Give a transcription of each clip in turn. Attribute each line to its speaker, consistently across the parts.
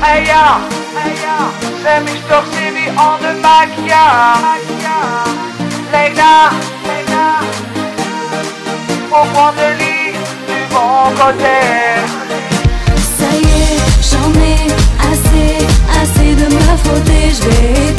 Speaker 1: Eia, eia, c'est Mr. CV en de maquillage. Leila, Leila, au point de lit du bon côté.
Speaker 2: Ça y est, j'en ai assez, assez de me frotter. Je vais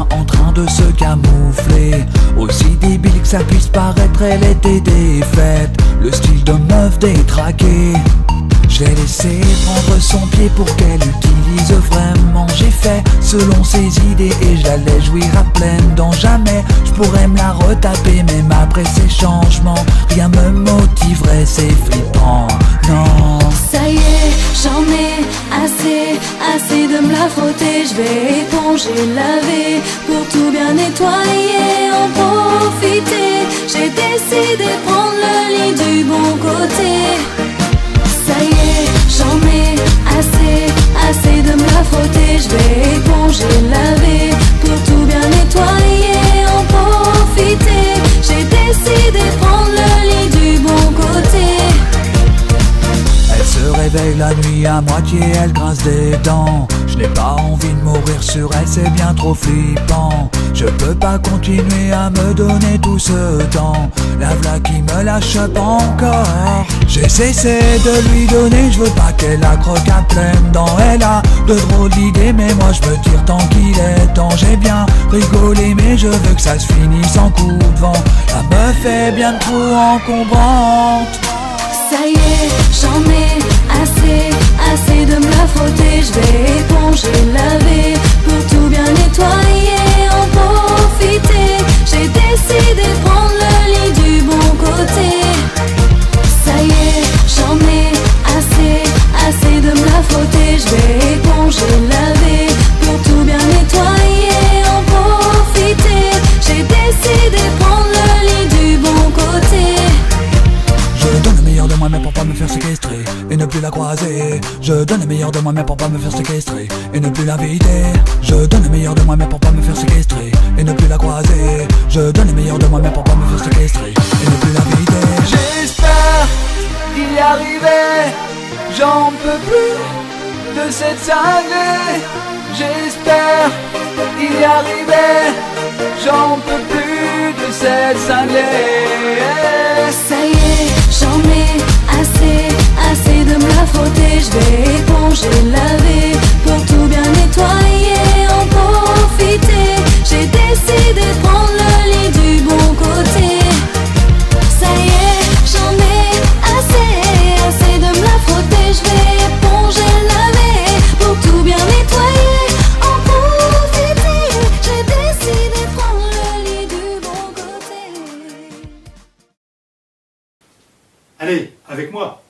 Speaker 2: en
Speaker 3: train de se camoufler. Aussi débile que ça puisse paraître, elle était défaite. Le style de meuf détraquée. J'ai laissé prendre son pied pour qu'elle utilise vraiment. J'ai fait selon ses idées et je l'allais jouir à pleine dents. Jamais je pourrais me la retaper, même après ces changements. Rien me motiverait, c'est flippant. Non.
Speaker 2: Ça y est, j'en ai assez, assez de me la frotter. Je vais éponger, laver pour tout bien nettoyer, en profiter. J'ai décidé prendre le lit du bon côté.
Speaker 3: Réveille la nuit à moitié, elle grince des dents. Je n'ai pas envie de mourir sur elle, c'est bien trop flippant. Je peux pas continuer à me donner tout ce temps. La v'là qui me lâche pas encore. J'ai cessé de lui donner, je veux pas qu'elle la croque à pleine dents. Elle a de drôles d'idées, mais moi je me tire tant qu'il est temps. J'ai bien rigolé, mais je veux que ça se finisse en coup de vent. La meuf est bien trop encombrante.
Speaker 2: Ça y est,
Speaker 3: et ne plus la croiser. Je donne le meilleur de moi-même pour pas me faire séquestrer et ne plus la vider. Je donne le meilleur de moi-même pour pas me faire séquestrer et ne plus la croiser. Je donne le meilleur de moi-même pour pas me faire séquestrer et ne plus la vider.
Speaker 1: J'espère y arriver. J'en peux plus de cette cinglée. J'espère y arriver. J'en peux plus de cette cinglée.
Speaker 4: Allez, avec moi